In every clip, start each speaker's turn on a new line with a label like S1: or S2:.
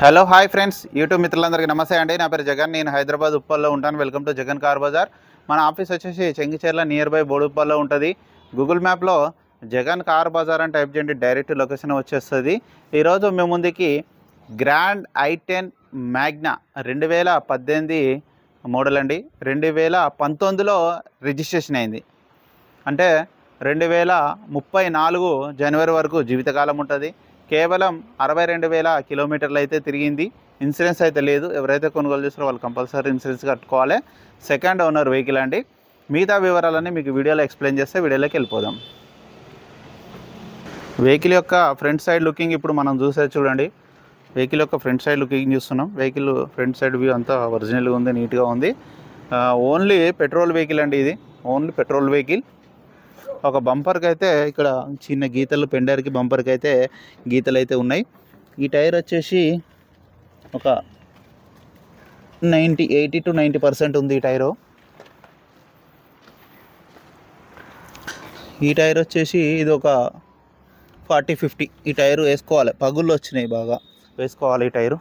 S1: Hello hi friends. YouTube మిత్రులందరికీ నమస్తే అండి. నా పేరు జగన్. నేను హైదరాబాద్ ఉప్పల్లో ఉంటాను. Welcome to Jagan car Bazaar. మన ఆఫీస్ వచ్చేసి చెంగిచేర్ల నియర్ బై బోడుప్పల్లో ఉంటుంది. గూగుల్ మ్యాప్లో జగన్ కార్ బజార్ అని టైప్ చేయండి. డైరెక్ట్ లొకేషన్ వచ్చేస్తుంది. ఈరోజు మేము ముందుకి గ్రాండ్ ఐ టెన్ మ్యాగ్నా రెండు వేల పద్దెనిమిది మోడల్ అండి. రెండు వేల పంతొమ్మిదిలో రిజిస్ట్రేషన్ అయింది. అంటే రెండు వేల ముప్పై నాలుగు జనవరి వరకు జీవితకాలం ఉంటుంది. కేవలం అరవై రెండు వేల కిలోమీటర్లు అయితే తిరిగింది. ఇన్సూరెన్స్ అయితే లేదు. ఎవరైతే కొనుగోలు చేస్తారో వాళ్ళు కంపల్సరీ ఇన్సూరెన్స్ కట్టుకోవాలి. సెకండ్ ఓనర్ వెహికల్ అండి. మిగతా వివరాలన్నీ మీకు వీడియోలో ఎక్స్ప్లెయిన్ చేస్తే వీడియోలోకి వెళ్ళిపోదాం. వెహికల్ యొక్క ఫ్రంట్ సైడ్ లుకింగ్ ఇప్పుడు మనం చూసే చూడండి. వెహికల్ యొక్క ఫ్రంట్ సైడ్ లుకింగ్ చూస్తున్నాం. వెహికల్ ఫ్రంట్ సైడ్ వ్యూ అంతా ఒరిజినల్గా ఉంది నీట్గా ఉంది. ఓన్లీ పెట్రోల్ వెహికల్ అండి ఇది. ఓన్లీ పెట్రోల్ వెహికల్ ఒక బంపర్కి అయితే ఇక్కడ చిన్న గీతలు పెండర్కి బంపర్కి అయితే గీతలు అయితే ఉన్నాయి. ఈ టైర్ వచ్చేసి ఒక ninety eighty to ninety percent ఉంది ఈ టైరు. ఈ టైర్ వచ్చేసి ఇది ఒక ఫార్టీ ఫిఫ్టీ ఈ టైరు వేసుకోవాలి. పగుళ్ళు వచ్చినాయి బాగా వేసుకోవాలి ఈ టైరు.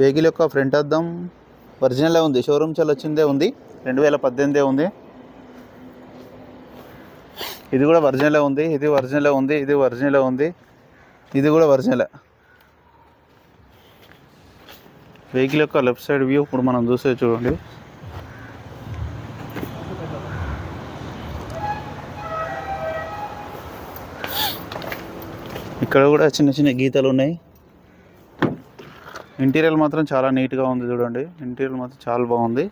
S1: వెహికల్ యొక్క ఫ్రంట్ అద్దం ఒరిజినలే ఉంది. షోరూమ్ చాలా వచ్చిందే ఉంది. రెండు వేల పద్దెనిమిదే ఉంది. ఇది కూడా ఒరిజినలే ఉంది ఇది ఒరిజినలే ఉంది ఇది ఒరిజినలే ఉంది ఇది కూడా ఒరిజినలే వెహికల్ యొక్క లెఫ్ట్ సైడ్ వ్యూ ఇప్పుడు మనం చూసే చూడండి. ఇక్కడ కూడా చిన్న చిన్న గీతలు ఉన్నాయి. ఇంటీరియర్ మాత్రం చాలా నీట్గా ఉంది చూడండి. ఇంటీరియర్ మాత్రం చాలా బాగుంది.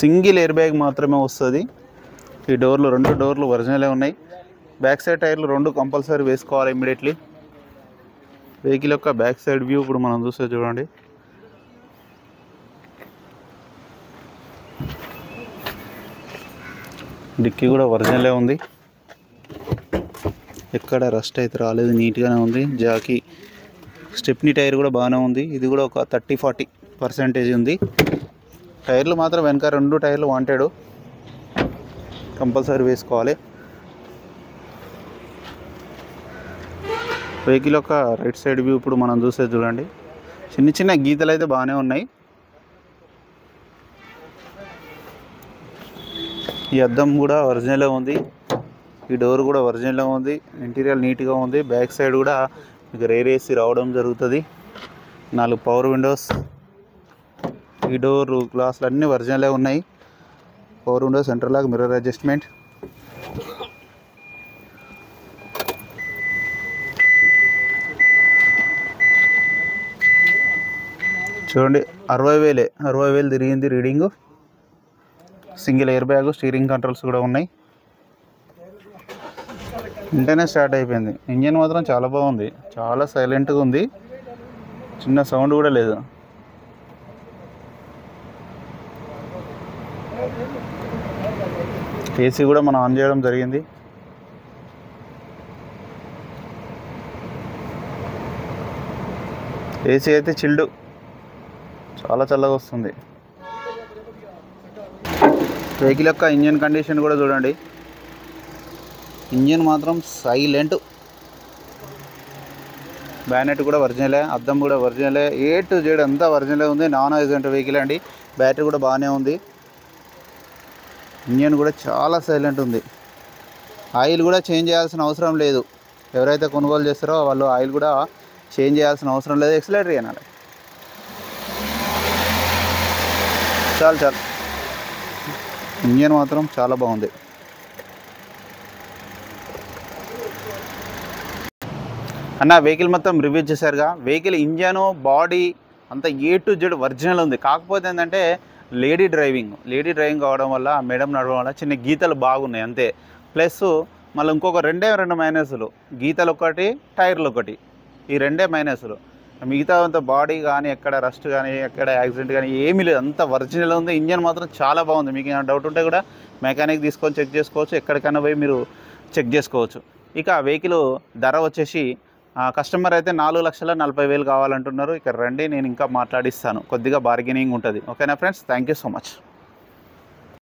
S1: సింగిల్ ఎయిర్ బ్యాగ్ మాత్రమే వస్తుంది. ఈ డోర్లు రెండు డోర్లు ఒరిజినలే ఉన్నాయి. బ్యాక్ సైడ్ టైర్లు రెండు కంపల్సరీ వేసుకోవాలి ఇమ్మీడియట్లీ. వెహికల్ యొక్క బ్యాక్ సైడ్ వ్యూ ఇప్పుడు మనం చూస్తే చూడండి. డిక్కీ కూడా ఒరిజినలే ఉంది. ఎక్కడ రస్ట్ అయితే రాలేదు నీట్గానే ఉంది. జాకీ స్టెప్నీ టైర్ కూడా బాగానే ఉంది. ఇది కూడా ఒక థర్టీ ఫార్టీ పర్సెంటేజ్ ఉంది. టైర్లు మాత్రం వెనక రెండు టైర్లు వాంటాడు కంపల్సరీ వేసుకోవాలి. వెహికల్ యొక్క రైట్ సైడ్ వ్యూ ఇప్పుడు మనం చూసేది చూడండి. చిన్న చిన్న గీతలు అయితే బాగానే ఉన్నాయి. ఈ అద్దం కూడా ఒరిజినల్గా ఉంది. ఈ డోర్ కూడా ఒరిజినల్గా ఉంది. ఇంటీరియర్ నీట్గా ఉంది. బ్యాక్ సైడ్ కూడా మీకు రేర్ ఏసీ రావడం జరుగుతుంది. నాలుగు పవర్ విండోస్ ఈ డోర్ గ్లాసులు అన్నీ ఒరిజినలే ఉన్నాయి. పవర్ విండో సెంటర్ లాగా మిర్రర్ అడ్జస్ట్మెంట్ చూడండి అరవై వేలే అరవై వేలు తిరిగింది reading single air bag steering controls కూడా ఉన్నాయి. వెంటనే స్టార్ట్ అయిపోయింది. ఇంజన్ మాత్రం చాలా బాగుంది. చాలా సైలెంట్గా ఉంది. చిన్న సౌండ్ కూడా లేదు. ఏసీ కూడా మనం ఆన్ చేయడం జరిగింది. ఏసీ అయితే చిల్డ్. చాలా చల్లగా వస్తుంది. వెహికల్ యొక్క ఇంజన్ కండిషన్ కూడా చూడండి. ఇంజన్ మాత్రం సైలెంట్. బ్యానెట్ కూడా ఒరిజినలే అద్దం కూడా ఒరిజినలే ఏ టు జెడ్ అంతా ఒరిజినలే ఉంది. నాన్ యాక్సిడెంట్ వెహికల్ అండి. బ్యాటరీ కూడా బాగానే ఉంది. ఇంజన్ కూడా చాలా సైలెంట్ ఉంది. ఆయిల్ కూడా చేంజ్ చేయాల్సిన అవసరం లేదు. ఎవరైతే కొనుగోలు చేస్తారో వాళ్ళు ఆయిల్ కూడా చేంజ్ చేయాల్సిన అవసరం లేదు. ఎక్సలేటర్ అనాలి. చాలు చాలు. ఇంజన్ మాత్రం చాలా బాగుంది. అన్న వెహికల్ మొత్తం రివ్యూ చేశారుగా. వెహికల్ ఇంజను బాడీ అంత ఏ టు జెడ్ ఒరిజినల్ ఉంది. కాకపోతే ఏంటంటే లేడీ డ్రైవింగ్ లేడీ డ్రైవింగ్ కావడం వల్ల మేడం నడవడం వల్ల చిన్న గీతలు బాగున్నాయి అంతే. ప్లస్ మళ్ళీ ఇంకొక రెండే రెండు మైనస్లు గీతలు ఒకటి టైర్లు ఒకటి ఈ రెండే మైనస్లు. మిగతా అంత బాడీ కానీ ఎక్కడ రస్ట్ కానీ ఎక్కడ యాక్సిడెంట్ కానీ ఏమీ లేదు. అంత ఒరిజినల్ ఉంది. ఇంజన్ మాత్రం చాలా బాగుంది. మీకు ఏమైనా డౌట్ ఉంటే కూడా మెకానిక్ తీసుకొని చెక్ చేసుకోవచ్చు. ఎక్కడికైనా పోయి మీరు చెక్ చేసుకోవచ్చు. ఇక వెహికల్ ధర వచ్చేసి కస్టమర్ అయితే నాలుగు లక్షల నలభై వేలు కావాలంటున్నారు. ఇక్కడ రండి నేను ఇంకా మాట్లాడిస్తాను. కొద్దిగా బార్గెనింగ్ ఉంటుంది. ఓకేనా friends? Thank you so much.